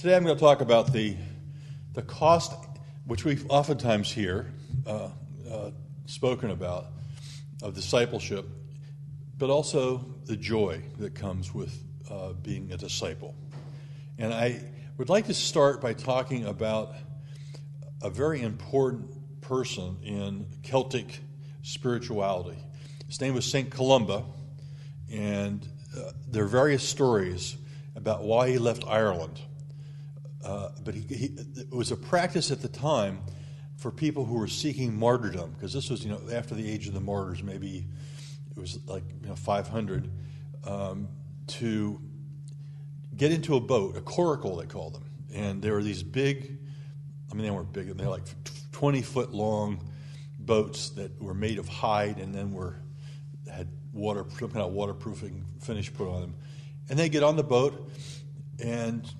Today I'm going to talk about the, the cost, which we oftentimes hear uh, uh, spoken about, of discipleship, but also the joy that comes with uh, being a disciple. And I would like to start by talking about a very important person in Celtic spirituality. His name was St. Columba, and uh, there are various stories about why he left Ireland. Uh, but he, he, it was a practice at the time for people who were seeking martyrdom, because this was, you know, after the age of the martyrs, maybe it was like you know, 500, um, to get into a boat, a coracle they called them, and there were these big, I mean they weren't big, they were like 20 foot long boats that were made of hide and then were had water some kind of waterproofing finish put on them, and they get on the boat and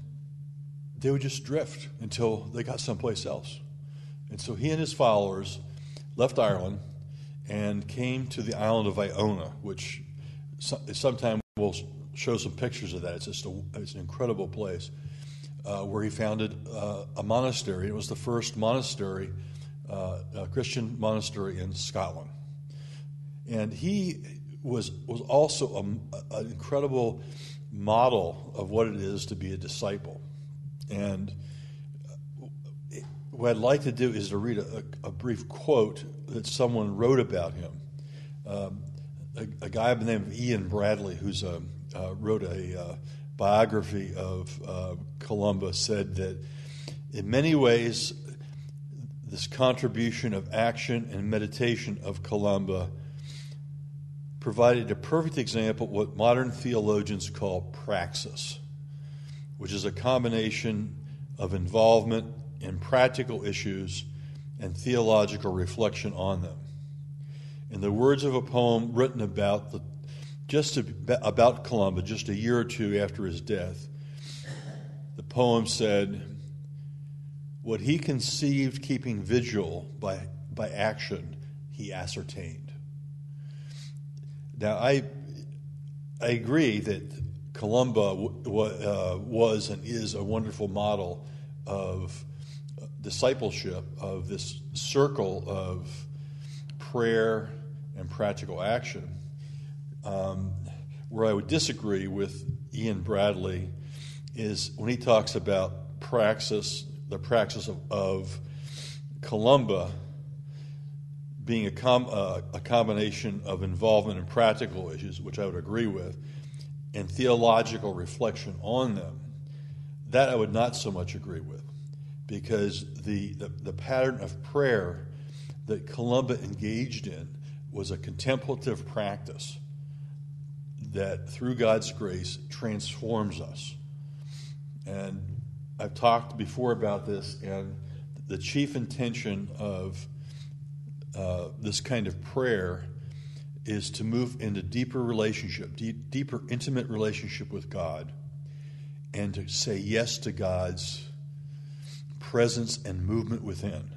they would just drift until they got someplace else. And so he and his followers left Ireland and came to the island of Iona, which sometime we'll show some pictures of that. It's just a, it's an incredible place uh, where he founded uh, a monastery. It was the first monastery, uh, Christian monastery in Scotland. And he was, was also a, an incredible model of what it is to be a disciple. And what I'd like to do is to read a, a brief quote that someone wrote about him. Um, a, a, guy by the name of Ian Bradley, who's a, uh, wrote a uh, biography of uh, Columba, said that in many ways, this contribution of action and meditation of Columba provided a perfect example of what modern theologians call praxis, which is a combination of involvement in practical issues and theological reflection on them. In the words of a poem written about the, just about Columba, just a year or two after his death, the poem said, What he conceived keeping vigil by, by action, he ascertained. Now, I, I agree that Columba uh, was and is a wonderful model of discipleship of this circle of prayer and practical action. Um, where I would disagree with Ian Bradley is when he talks about praxis, the praxis of, of Columba being a, com, uh, a combination of involvement in practical issues, which I would agree with, and theological reflection on them. That I would not so much agree with because the, the, the pattern of prayer that Columba engaged in was a contemplative practice that, through God's grace, transforms us. And I've talked before about this, and the chief intention of uh, this kind of prayer is to move into deeper relationship, deep, deeper intimate relationship with God, and to say yes to God's presence and movement within.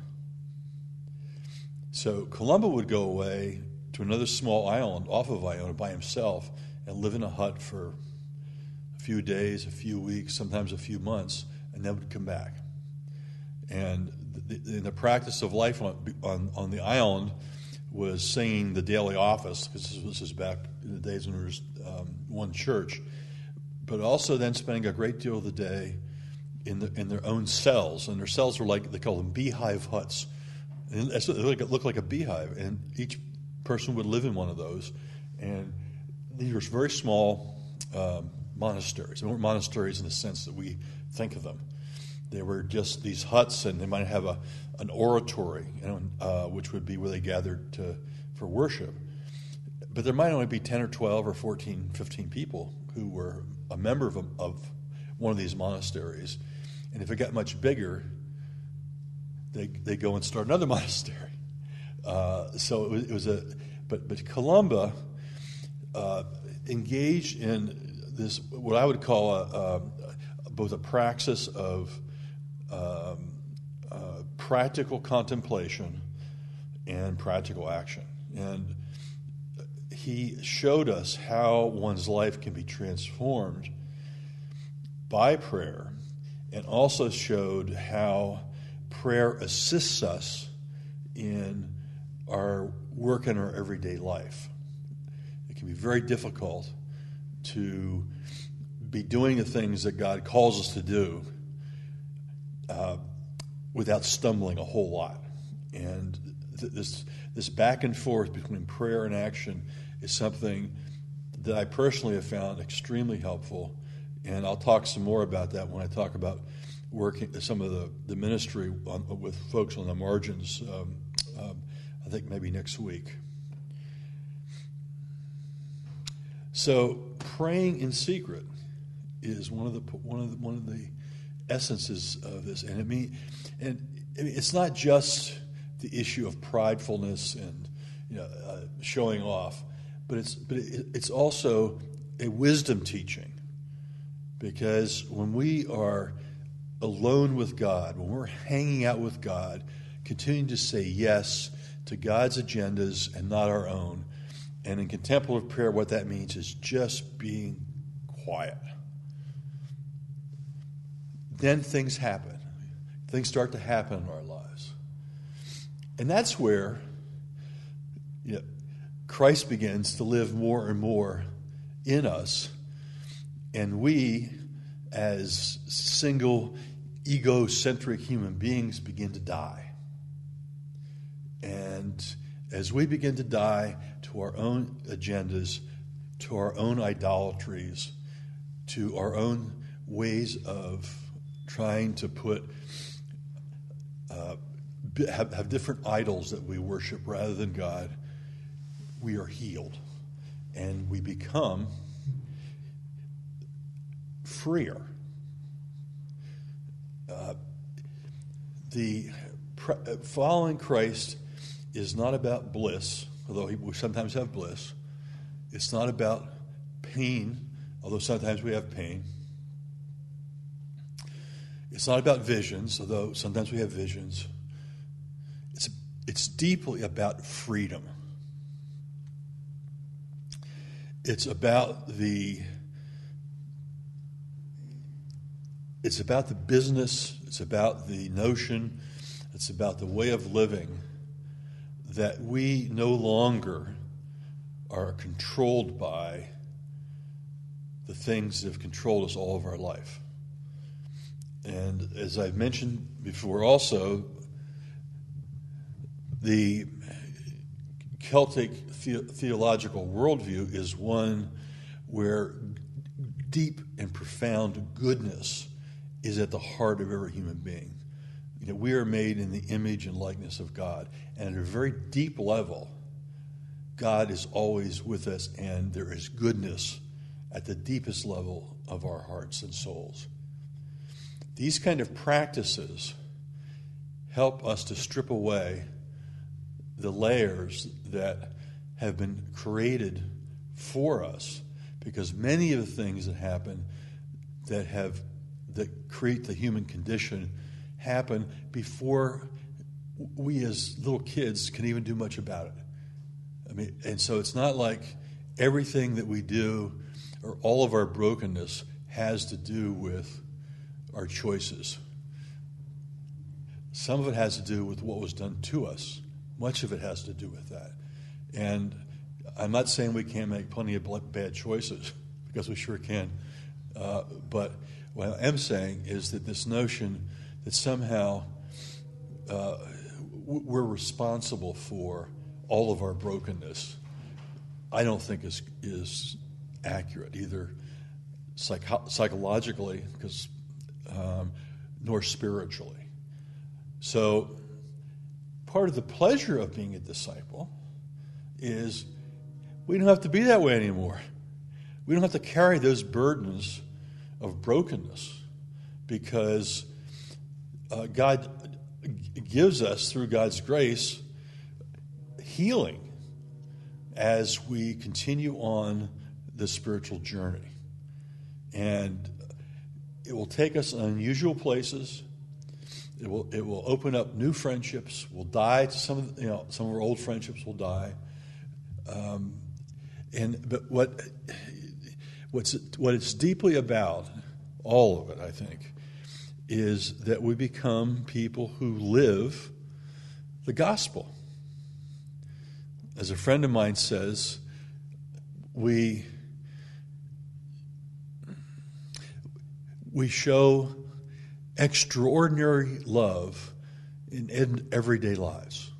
So Columba would go away to another small island off of Iona by himself and live in a hut for a few days, a few weeks, sometimes a few months, and then would come back. And the, the practice of life on, on, on, the island was singing the daily office, because this, was back in the days when there was um, one church, but also then spending a great deal of the day in, the, in their own cells, and their cells were like they call them beehive huts. And it looked like a beehive, and each person would live in one of those. And these were very small um, monasteries. They weren't monasteries in the sense that we think of them. They were just these huts, and they might have a, an oratory, you know, uh, which would be where they gathered to, for worship. But there might only be 10 or 12 or 14, 15 people who were a member of, of one of these monasteries. And if it got much bigger, they, they go and start another monastery. Uh, so it was, it was, a, but, but Columba uh, engaged in this, what I would call a, a, both a praxis of um, uh, practical contemplation and practical action. And he showed us how one's life can be transformed by prayer and also showed how prayer assists us in our work in our everyday life. It can be very difficult to be doing the things that God calls us to do uh, without stumbling a whole lot. And th- this, this back and forth between prayer and action is something that I personally have found extremely helpful. And I'll talk some more about that when I talk about working some of the, the ministry on, with folks on the margins, um, um, I think maybe next week. So, praying in secret is one of the one of the, one of the essences of this, and I mean, and it's not just the issue of pridefulness and you know uh, showing off, but it's but it, it's also a wisdom teaching because when we are alone with God, when we're hanging out with God, continuing to say yes to God's agendas and not our own. And in contemplative prayer, what that means is just being quiet then things happen. Things start to happen in our lives. And that's where you know, Christ begins to live more and more in us. And we, as single, egocentric human beings, begin to die. And as we begin to die to our own agendas, to our own idolatries, to our own ways of trying to put uh, have, have different idols that we worship rather than God, we are healed and we become freer. Uh, the uh, following Christ is not about bliss, although we sometimes have bliss. It's not about pain, although sometimes we have pain. It's not about visions, although sometimes we have visions. It's, it's deeply about freedom. It's about the it's about the business, it's about the notion, it's about the way of living that we no longer are controlled by the things that have controlled us all of our life. And as I've mentioned before, also, the Celtic the- theological worldview is one where deep and profound goodness is at the heart of every human being. You know, we are made in the image and likeness of God. And at a very deep level, God is always with us, and there is goodness at the deepest level of our hearts and souls. These kind of practices help us to strip away the layers that have been created for us because many of the things that happen that have that create the human condition happen before we as little kids can even do much about it. I mean, and so it's not like everything that we do or all of our brokenness has to do with our choices. Some of it has to do with what was done to us. Much of it has to do with that. And I'm not saying we can't make plenty of bad choices, because we sure can. Uh, but what I am saying is that this notion that somehow uh, we're responsible for all of our brokenness, I don't think is, is accurate, either psycho- psychologically, because um, nor spiritually. So, part of the pleasure of being a disciple is we don't have to be that way anymore. We don't have to carry those burdens of brokenness because uh, God gives us, through God's grace, healing as we continue on the spiritual journey. And it will take us unusual places. It will, it will open up new friendships. We'll die to some of, you know, some of our old friendships will die. Um, and, but what, what's, what it's deeply about, all of it, I think, is that we become people who live the gospel. As a friend of mine says, we we show extraordinary love in everyday lives.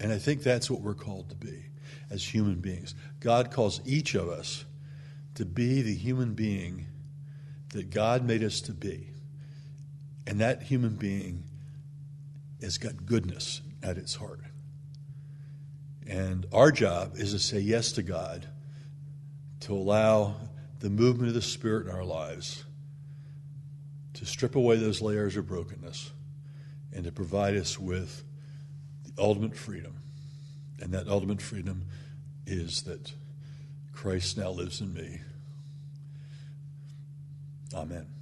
And I think that's what we're called to be as human beings. God calls each of us to be the human being that God made us to be. And that human being has got goodness at its heart. And our job is to say yes to God, to allow the movement of the Spirit in our lives to strip away those layers of brokenness and to provide us with the ultimate freedom. And that ultimate freedom is that Christ now lives in me. Amen.